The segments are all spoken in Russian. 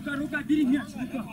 рука, рука, бери мяч, рука.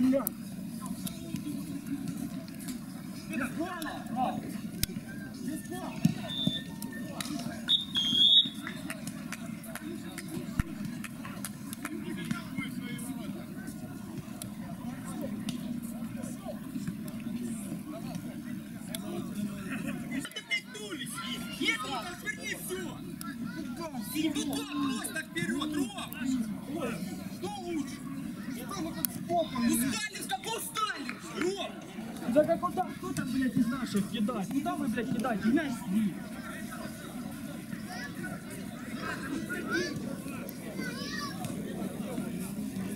Just go! Наших кидать? Куда вы, блядь, кидаете? Мяч сидит.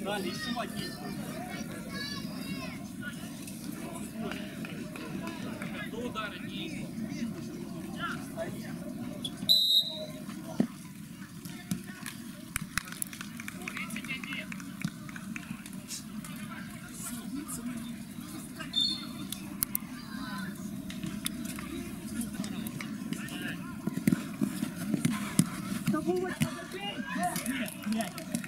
Дали, еще один. who was to be? Yeah, yeah.